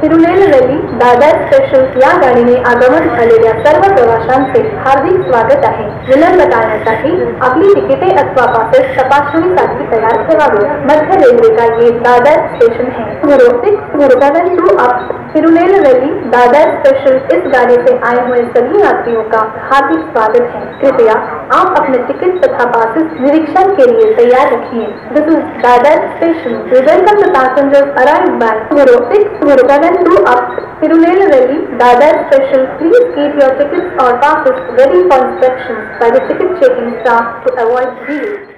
शिरुलेलरली दादा स्पेशल्स या गाडीने आगमन सर्व प्रवाशांचे हार्दिक स्वागत है विलंब टाळण्यासाठी आपली तिकिटे अथवा पासेस तपास तैयार ठेवावे. मध्य रेलवे का ये दादर स्टेशन है तिरुनेलवेली दादर स्पेशल इस गाड़ी से आए हुए सभी यात्रियों का हार्दिक स्वागत है। कृपया आप अपने टिकट तथा पासेस निरीक्षण के लिए तैयार रखिए। This is Dadar station we welcome the passengers arrive by Guru six गुरुकानंद two up Tirunelveli Dadar special please keep your tickets or passes ready for inspection by the ticket checking staff to avoid delays.